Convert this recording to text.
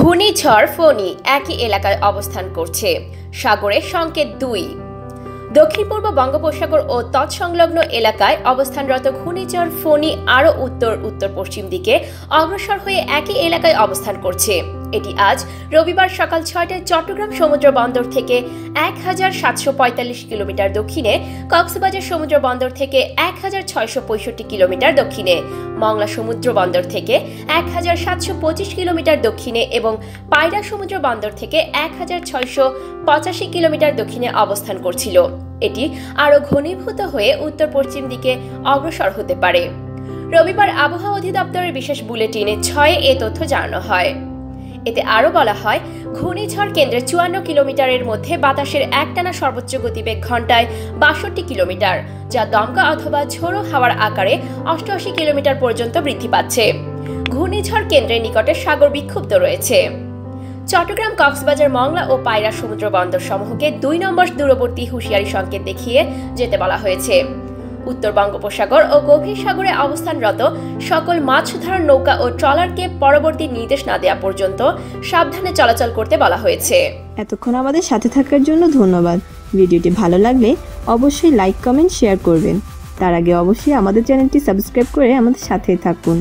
ঘূর্ণিঝড় ফনি একই এলাকায় অবস্থান করছে। সাগরের সংকেত দুই। দক্ষিণ পূর্ব বঙ্গোপসাগর ও তৎসংলগ্ন এলাকায় অবস্থানরত ঘূর্ণিঝড় ফনি আরও উত্তর উত্তর পশ্চিম দিকে অগ্রসর হয়ে একই এলাকায় অবস্থান করছে। এটি আজ রবিবার সকাল ছয়টায় চট্টগ্রাম সমুদ্র বন্দর থেকে এক হাজার সাতশো পঁয়তাল্লিশ কিলোমিটার দক্ষিণে, কক্সবাজার সমুদ্র বন্দর থেকে এক হাজার ছয়শো পঁয়ষট্টি কিলোমিটার দক্ষিণে, মংলা সমুদ্র বন্দর থেকে এক হাজার সাতশো পঁচিশ কিলোমিটার দক্ষিণে এবং পায়রা সমুদ্র বন্দর থেকে এক হাজার ছয়শো পঁচাশি কিলোমিটার দক্ষিণে অবস্থান করছিল। এটি আরও ঘনীভূত হয়ে উত্তর পশ্চিম দিকে অগ্রসর হতে পারে। রবিবার আবহাওয়া অধিদপ্তরের বিশেষ বুলেটিনে ছয়ে এ তথ্য জানানো হয়। এতে আরও বলা হয়, ঘূর্ণিঝড় কেন্দ্রে চুয়ান্ন কিলোমিটারের মধ্যে বাতাসের একটানা সর্বোচ্চ গতিবেগ ঘন্টায় বাষট্টি কিলোমিটার, যা দমকা অথবা ঝোড়ো হাওয়ার আকারে অষ্টআশি কিলোমিটার পর্যন্ত বৃদ্ধি পাচ্ছে। ঘূর্ণিঝড় কেন্দ্রের নিকটে সাগর বিক্ষুব্ধ রয়েছে। চট্টগ্রাম, কক্সবাজার, মংলা ও পায়রা সমুদ্র বন্দর সমূহকে দুই নম্বর দূরবর্তী হুঁশিয়ারি সংকেত দেখিয়ে যেতে বলা হয়েছে। উত্তর বঙ্গোপসাগর ও গভীর সাগরে অবস্থানরত সকল মাছ ধরার নৌকা ও ট্রলারকে পরবর্তী নির্দেশ না দেওয়া পর্যন্ত সাবধানে চলাচল করতে বলা হয়েছে। এতক্ষণ আমাদের সাথে থাকার জন্য ধন্যবাদ। ভিডিওটি ভালো লাগলে অবশ্যই লাইক, কমেন্ট, শেয়ার করবেন। তার আগে অবশ্যই আমাদের চ্যানেলটি সাবস্ক্রাইব করে আমাদের সাথে থাকুন।